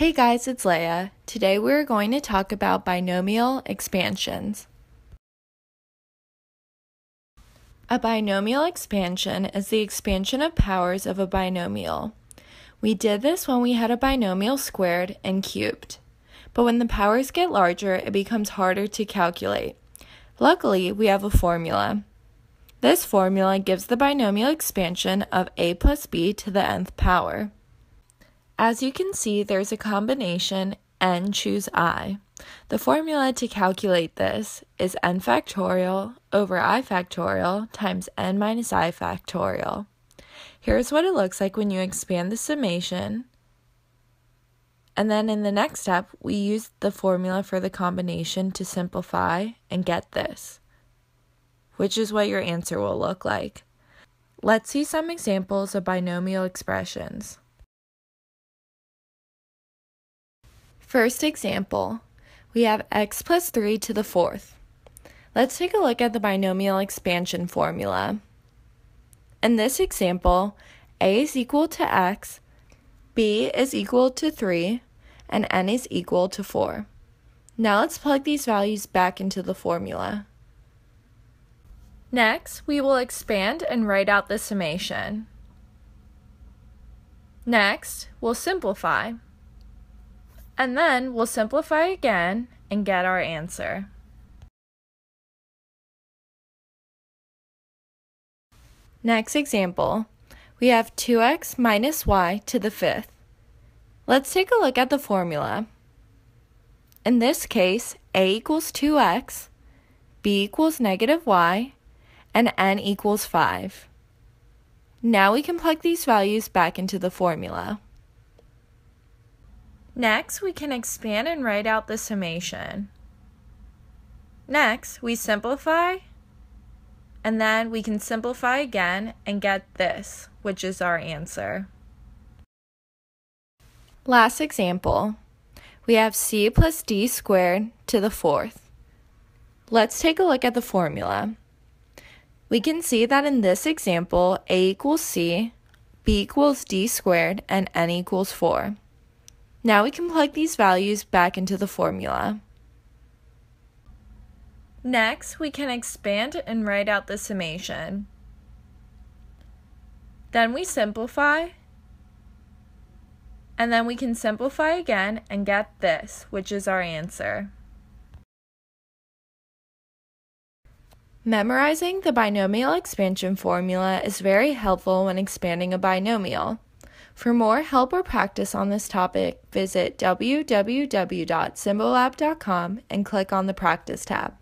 Hey guys, it's Leia. Today we're going to talk about binomial expansions. A binomial expansion is the expansion of powers of a binomial. We did this when we had a binomial squared and cubed. But when the powers get larger, it becomes harder to calculate. Luckily, we have a formula. This formula gives the binomial expansion of a plus b to the nth power. As you can see, there's a combination n choose i. The formula to calculate this is n factorial over i factorial times n minus i factorial. Here's what it looks like when you expand the summation. And then in the next step, we use the formula for the combination to simplify and get this which is what your answer will look like. Let's see some examples of binomial expressions. First example, we have x plus 3 to the fourth. Let's take a look at the binomial expansion formula. In this example, a is equal to x, b is equal to 3, and n is equal to 4. Now let's plug these values back into the formula. Next, we will expand and write out the summation. Next, we'll simplify. And then we'll simplify again and get our answer. Next example, we have 2x minus y to the fifth. Let's take a look at the formula. In this case, a equals 2x, b equals negative y, and n equals 5. Now we can plug these values back into the formula. Next, we can expand and write out the summation. Next, we simplify, and then we can simplify again and get this, which is our answer. Last example, we have c plus d squared to the fourth. Let's take a look at the formula. We can see that in this example, a equals c, b equals d squared, and n equals 4. Now we can plug these values back into the formula. Next, we can expand and write out the summation. Then we simplify, and then we can simplify again and get this, which is our answer. Memorizing the binomial expansion formula is very helpful when expanding a binomial. For more help or practice on this topic, visit www.symbolab.com and click on the Practice tab.